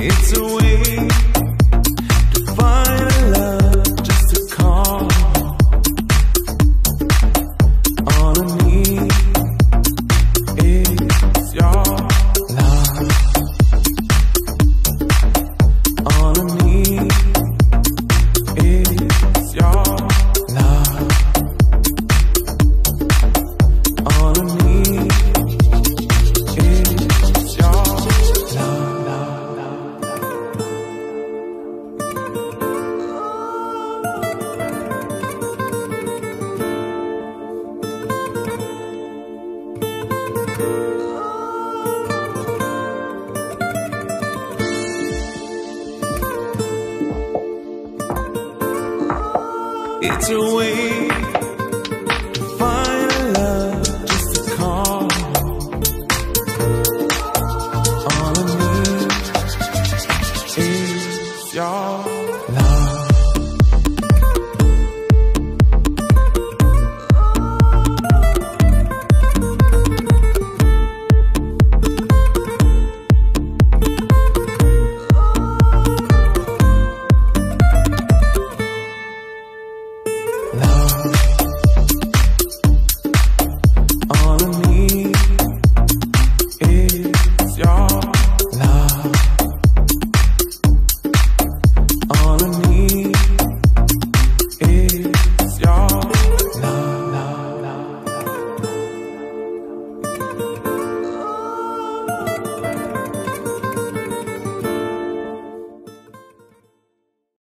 It's a It's a way Love.